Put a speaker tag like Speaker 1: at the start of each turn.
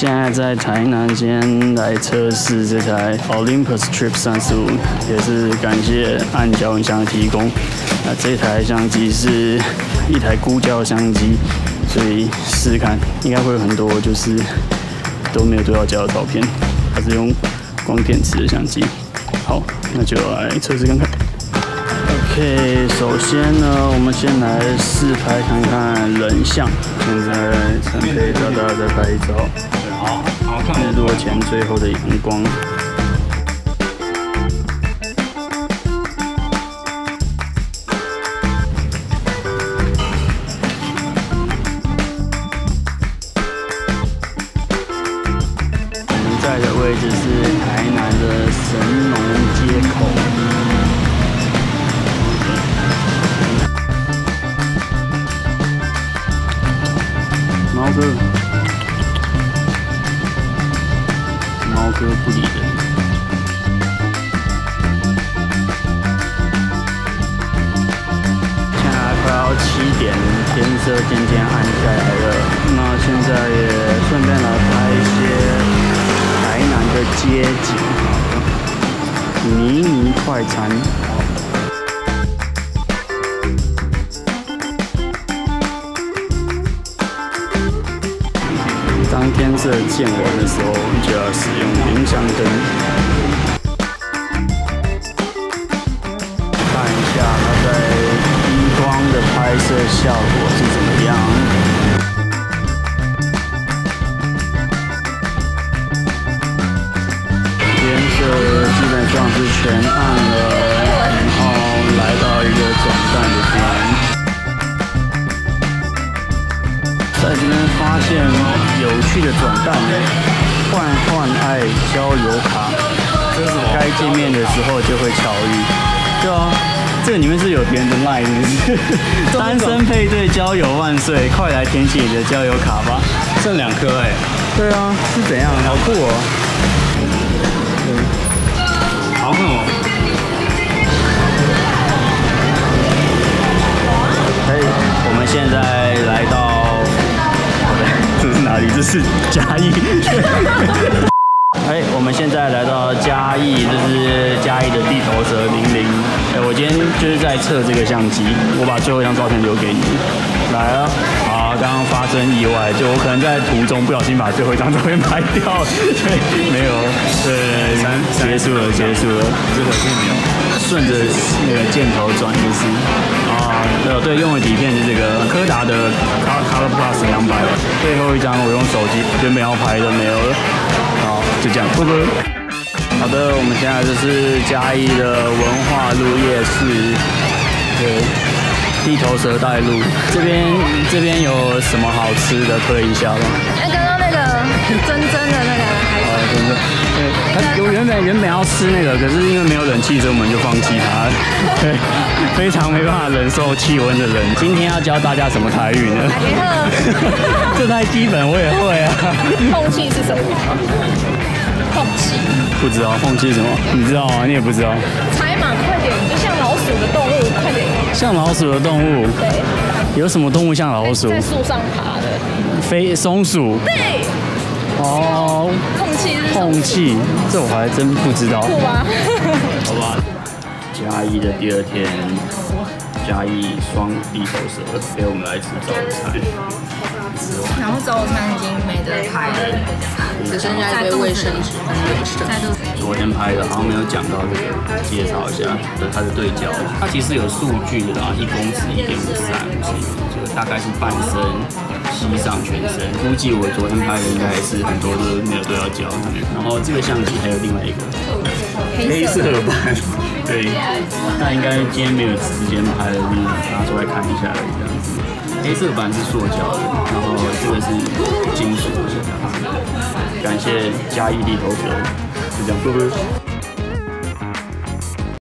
Speaker 1: 现在在台南先来测试这台 Olympus Trip 三十五，也是感谢暗角影像的提供。那这台相机是一台孤焦相机，所以试试看，应该会有很多就是都没有对到焦的照片。它是用光电池的相机。好，那就来测试看看。OK，首先呢，我们先来试拍看看人像。现在陈飞大家再拍照，
Speaker 2: 好，好看。
Speaker 1: 日落前最后的阳光。猫哥不理人。现在快要七点，天色渐渐暗下来了。那现在也顺便来拍一些台南的街景，迷你快餐。当天色渐晚的时候，就要使用冥香灯。看一下它在低光的拍摄效果是怎么样。天色基本上是全暗了，蛋，换换爱交友卡，这是该见面的时候就会巧遇。对啊，这个里面是有别人的不是？单身配对交友万岁，快来填写你的交友卡吧！
Speaker 2: 剩两颗哎，
Speaker 1: 对啊，是怎样？好酷哦！
Speaker 2: 好看哦。
Speaker 1: 哎，我们现在来到，你？这是嘉义。哎，我们现在来到嘉义，这是嘉义的地头蛇零零。哎，我今天就是在测这个相机，我把最后一张照片留给你。来啊！刚刚发生意外，就我可能在途中不小心把最后一张照片拍掉了，对，没有，对，结束了，结束了，
Speaker 2: 这个并没有。
Speaker 1: 顺着那个箭头转就是啊，呃，对，用的底片是这个柯达的 Color Plus 两百，最后一张我用手机原本要拍的没有了，好，就这样，啵啵。好的，我们现在就是嘉义的文化路夜市，对，地头蛇带路，这边这边有什么好吃的推一下吗？
Speaker 3: 哎，刚刚那个 真真的那个还
Speaker 1: 啊，真的，对，他我原本原本要吃那个，可是因为没有冷气，所以我们就放弃它。对，非常没办法忍受气温的人。今天要教大家什么台语呢？这太基本，我也会啊。
Speaker 3: 空气是什么？空气，
Speaker 1: 不知道放弃什么？你知道吗？你也不知道。
Speaker 3: 猜嘛，快点！就像老鼠的动物！
Speaker 1: 像老鼠的动物，
Speaker 3: 对，
Speaker 1: 有什么动物像老鼠？
Speaker 3: 在树上爬的。
Speaker 1: 飞松鼠。
Speaker 3: 对，
Speaker 1: 哦，
Speaker 3: 空气是
Speaker 1: 空气，这我还真不知道。
Speaker 3: 酷吧？
Speaker 1: 好吧。加一的第二天，嘉义双地头蛇陪我们来吃早餐。
Speaker 3: 然后早餐已经没得拍了，只剩下一堆卫生纸。
Speaker 1: 昨天拍的，好像没有讲到这个，介绍一下它的对焦。它其实有数据的啦，一公尺一点五三五这个大概是半身、吸上、全身。估计我昨天拍的应该是很多都没有对到焦。然后这个相机还有另外一个黑色版，对，那应该今天没有时间拍了，就拿出来看一下而已这样子。黑色版是塑胶的，然后这个是金属的。感谢嘉义地头蛇，就这样，拜拜。